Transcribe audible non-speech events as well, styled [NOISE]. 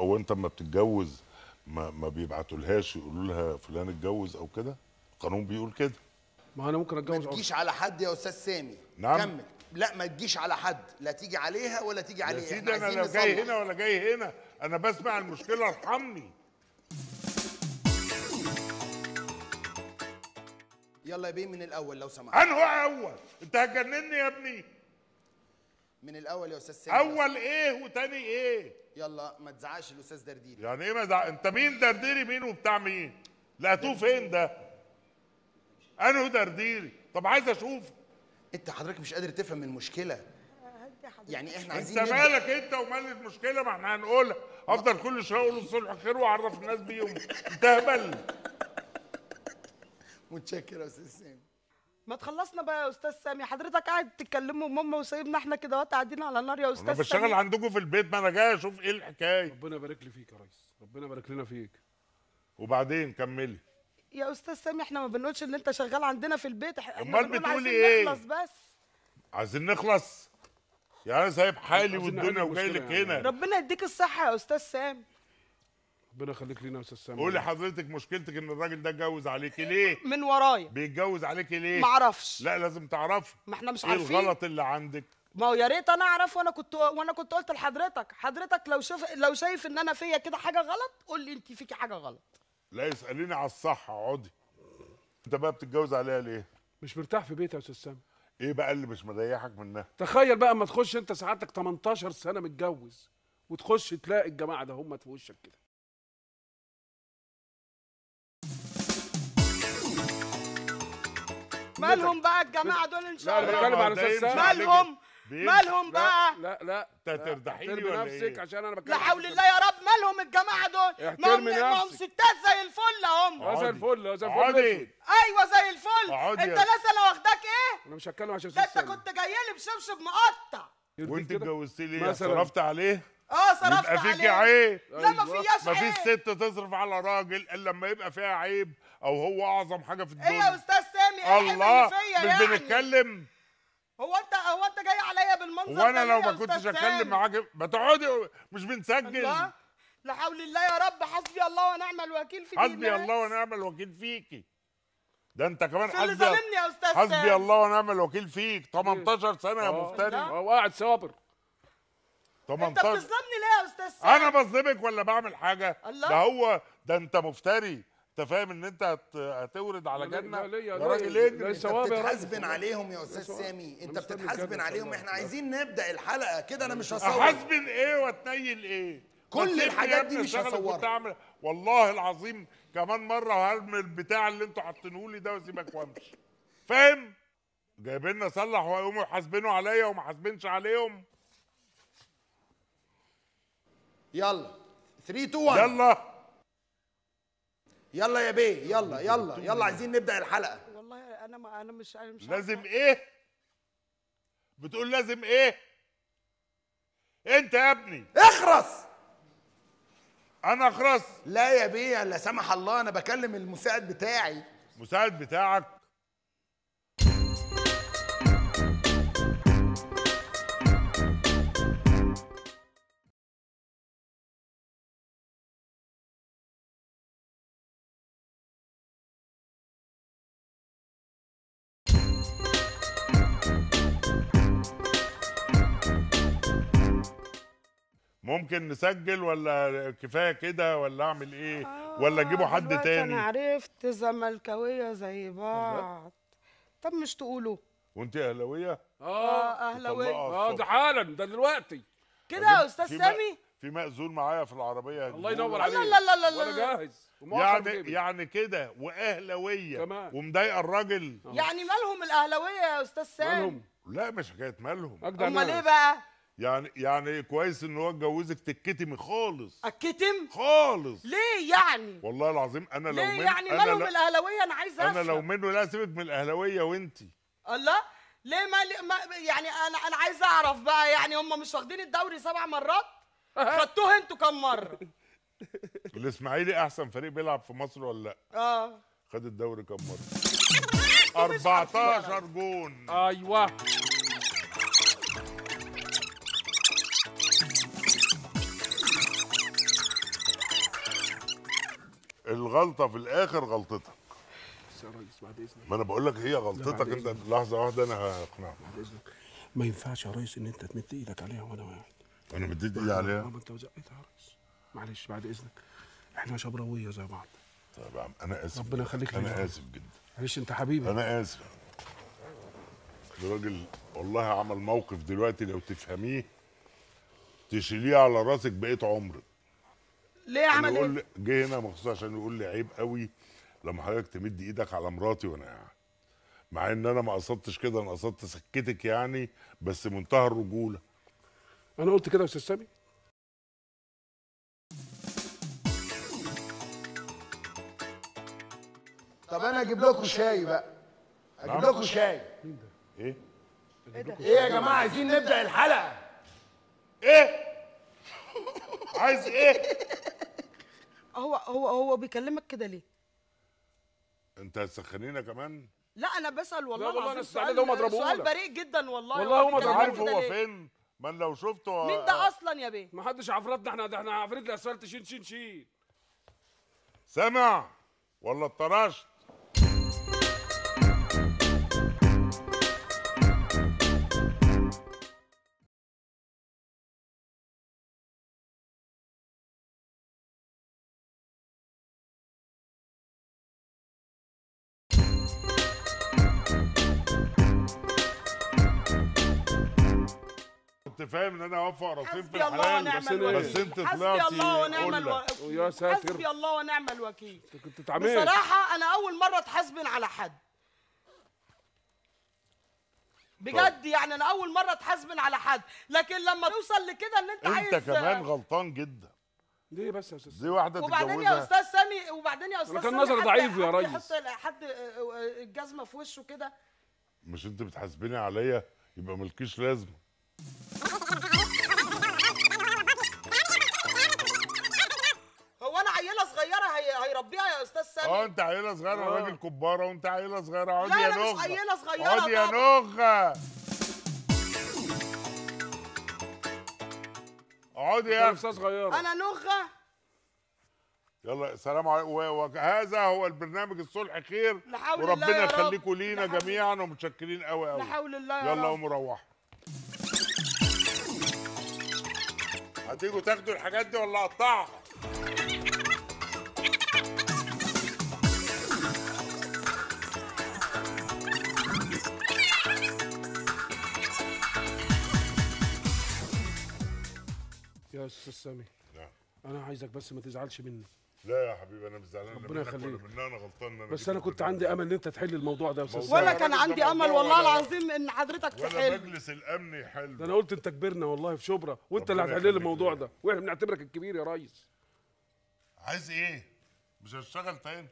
هو أنت اما بتتجوز ما, ما بيبعتولهاش يقولوا لها فلان اتجوز أو كده؟ القانون بيقول كده. ما أنا ممكن ما أتجوز أو- تجيش على حد يا أستاذ سامي. نعم. كمل. لا ما تجيش على حد. لا تيجي عليها ولا تيجي يا عليها. سيدي أنا لا جاي. هنا ولا جاي هنا أنا بسمع المشكلة ارحمني. يلا يا بيه من الأول لو سمحت. انه أول؟ أنت هتجنني يا ابني. من الأول يا أستاذ سامي أول إيه وتاني إيه؟ يلا ما تزعقش الأستاذ درديري. يعني إيه مزع... أنت مين درديري؟ مين وبتاع مين لقيتوه فين ده؟ انه درديري. طب عايز أشوف. أنت حضرتك مش قادر تفهم المشكلة. يعني إحنا أنت عايزين نبدأ. مالك أنت ومال المشكلة؟ ما إحنا هنقولها أفضل كل شوية أقول الصلح خير وأعرف الناس بيهم. انت هبل متشكر يا أستاذ سامي ما تخلصنا بقى يا أستاذ سامي. حضرتك قاعد تتكلموا ماما وسايبنا إحنا كده وقت قاعدين على النار يا أستاذ أنا بشتغل سامي. عندكم في البيت ما أنا جاي أشوف إيه الحكاية. ربنا يبارك لي فيك يا ريس. ربنا يبارك لنا فيك. وبعدين كملي. يا أستاذ سامي إحنا ما بنقولش إن أنت شغال عندنا في البيت. بنقول بتقولي عايزين إيه؟ نخلص بس. عايزين نخلص. يعني أنا سايب حالي والدنيا وجاي لك يعني. هنا. ربنا يديك الصحة يا أستاذ سامي. ربنا يخليك لينا يا أستاذ سامي. قولي حضرتك مشكلتك إن الراجل ده اتجوز عليكي ليه؟ من ورايا. بيتجوز عليكي ليه؟ معرفش. لا لازم تعرفي ما إحنا مش إيه عارفين. الغلط اللي عندك؟ ما هو يا ريت أنا اعرف وأنا كنت وأنا كنت قلت لحضرتك. حضرتك لو شوف لو شايف إن أنا فيا كده حاجة غلط قول لي أنت فيكي حاجة غلط. لا يساليني على الصح. اقعدي أنت بقى بتتجوز عليها ليه؟ مش مرتاح في بيتي يا أستاذ سامي. إيه بقى اللي مش مريحك منها تخيل بقى أما تخش أنت سعادتك 18 سنة متجوز وتخش تلاقي الجماعة ده هم في وشك كده. مالهم بقى الجماعة دول إن شاء الله. بتكلم على أستاذ. مالهم. مالهم بقى؟ لا لا. انت احترمي ولا نفسك إيه؟ عشان أنا بتكلم لا حول الله يا رب مالهم الجماعة دول؟ ما هم ما. ستات زي الفل هم. آه زي اقعدي. الفل زي الفل. أيوه زي الفل. أنت ناس أنا واخداك إيه؟ أنا مش هتكلم عشان ده أنت كنت جاي لي بشبشب مقطع. وأنت؟ اتجوزتي ليه. صرفت عليه؟ آه صرفت يبقى فيكي عليه. عيب. لا ما أيوة. فيش عيب. ست تصرف على راجل إلا لما يبقى فيها عيب أو هو أعظم حاجة في إيه يا الدنيا. أستاذ إيه العيب الله مش يعني. بنتكلم. هو أنت هو أنت جاي عليا بالمنظر وأنا لو ما كنتش اتكلم؟ معاك ما تقعدي مش بنسجل. الله لا حول الله يا رب حسبي الله ونعم الوكيل في دي حسبي. الله ونعم الوكيل فيكي. ده أنت كمان حسبي ظالمني يا أستاذ حسبي. الله ونعم الوكيل فيك. 18 سنة يا آه. مفتري. هو قاعد صابر. أنت 18 بتظلمني ليه يا أستاذ سامي؟ أنا بظلمك ولا بعمل حاجة؟ الله. ده هو ده أنت مفتري. انت فاهم ان انت هت- هتورد على جنة؟ ليا- يا راجل اجري راجل. بتتحاسبن عليهم يا أستاذ. سامي. انت بتتحاسبن عليهم. إحنا عايزين نبدأ الحلقة كده أنا مش هصور. أحاسبن إيه وأتنيل إيه؟ كل الحاجات دي مش هصورها. والله العظيم كمان مرة وهرمي البتاع اللي أنتوا حاطينه لي ده وأسيبك وأمشي. فاهم؟ جايبين لنا صلح ويقوموا يحاسبنوا عليا وما حاسبينش عليهم. يلا. 3 2 1 يلا. يلا يا بيه يلا يلا يلا عايزين نبدأ الحلقة. والله أنا ما أنا مش أنا مش لازم عارفة. إيه؟ بتقول لازم إيه؟ أنت يا ابني. اخرس! أنا أخرس. لا يا بيه لا سمح الله أنا بكلم المساعد بتاعي. مساعد بتاعك؟ ممكن نسجل ولا كفاية كده ولا أعمل إيه؟ ولا أجيبوا حد تاني أنا عرفت زملكاوية زي بعض. طب مش تقولوا. وانت أهلاوية؟ آه آه. أهلاوية. آه ده. حالا ده دلوقتي. كده يا أستاذ سامي؟ في مأذون معايا في العربية. الله ينور. عليك. لا لا لا لا وأنا لا. جاهز. يعني بجيبي. يعني كده وأهلاوية. ومضايقة الراجل؟ يعني مالهم الأهلاوية يا أستاذ سامي؟ مالهم؟ لا مش حكاية مالهم. أمال. إيه بقى؟ يعني يعني كويس إن هو اتجوزك تتكتمي خالص. الكتم خالص. ليه يعني؟ والله العظيم أنا لو ليه من يعني؟ أنا مالهم لا الأهلاوية؟ أنا عايزه أنا لو أفهم. منه لا سيبك من الأهلاوية وانت الله؟ ليه ما, ما يعني أنا أنا عايزه أعرف بقى يعني هم مش واخدين الدوري سبع مرات؟ [LAUGHS] خدتوه أنتوا كم مرة؟ الإسماعيلي أحسن فريق بيلعب في مصر ولا لأ؟ آه. خد الدوري كام مرة؟ [LAUGHS] 14 جون. أيوه. الغلطة في الآخر غلطتك. بس يا ريس بعد إذنك. ما أنا بقول لك هي غلطتك أنت لحظة واحدة أنا هقنعك. بعد إذنك. ما ينفعش يا ريس إن أنت تمد إيدك عليها وأنا قاعد أنا مديت إيدي عليها؟ ما أنت زقيتها يا ريس. معلش بعد إذنك. إحنا شبراوية زي بعض. طيب يا عم أنا آسف. ربنا يخليك. أنا آسف جدا. معلش أنت حبيبي. أنا آسف. الراجل والله عمل موقف دلوقتي لو تفهميه تشيليه على راسك بقيت عمرك. ليه عمل يقول إيه؟ لي جه هنا مخصوص عشان يقول لي عيب قوي لما حضرتك تمد إيدك على مراتي وأنا قاعد مع إن أنا ما قصدتش كده أنا قصدت سكتك يعني بس منتهى الرجولة. أنا قلت كده يا أستاذ سامي. طب أنا أجيب لكم شاي بقى. أجيب لكم شاي. إيه؟ إيه يا جماعة عايزين نبدأ الحلقة. إيه؟ عايز إيه؟ هو هو هو بيكلمك كده ليه؟ انت هتسخنينا كمان؟ لا أنا بسأل والله لا والله العظيم أنا سؤال استعداد هم سؤال. بريء جدا والله. والله هم بيكلمك عارف هو؟ فين؟ من لو شفته مين ده أصلا يا بيه؟ ما حدش عفرتنا إحنا ده إحنا عفريت الأسفلت شين شين شين. سمع ولا اتطرشت؟ كنت فاهم ان أنا اوفق رصيف في حسبي الله الحلال؟ ونعم بس أنا- الوكيل. بس انت حسبي طلعتي الله ونعم. الوكيل ساتر. حسبي الله ونعم الوكيل. كنت تعمل بصراحة أنا أول مرة أتحاسبن على حد. بجد يعني أنا أول مرة أتحاسبن على حد. لكن لما توصل لكده إن أنت, أنت عايز كمان غلطان جدا. ليه بس يا أستاذ؟ دي واحدة وبعدين يا أستاذ سامي وبعدين يا أستاذ كان حد- ضعيف يا ريس. يحط حد الجزمة في وشه كده؟ مش أنت بتحاسبيني عليا؟ يبقى ملكيش لازمة. هو أنا عيلة صغيرة؟ هي... هيربيها يا أستاذ آه سامي أنت عيلة صغيرة آه. راجل كبارة وأنت عيلة صغيرة. اقعدي لا، يا أنا مش نغه عيلة صغيرة اقعدي يا. نغه اقعدي يا نفسها صغيرة. أنا نغة يلا سلام عليكم وهذا هو البرنامج الصلح خير. لا وربنا. يخليكم لينا لا جميعا ومتشكرين قوي قوي لا حول الله يا يلا رب. قوموا روحوا. هتيجوا تاخدوا الحاجات دي ولا اقطعها يا أستاذ سامي لا. أنا عايزك بس ما تزعلش مني لا يا حبيبي أنا مش زعلان لا ربنا ولا يخليك. منها أنا غلطان أنا بس أنا كنت عندي. أمل إن أنت تحل الموضوع ده يا أستاذ. ولا لا، كان عندي أمل موضوع والله ولا- العظيم إن حضرتك ولا تحل. مجلس الأمن يحل. ده أنا قلت أنت كبرنا والله في شبرا وأنت اللي هتحل لي الموضوع. ده. وإحنا بنعتبرك الكبير يا ريس. عايز إيه؟ مش هشتغل تاني؟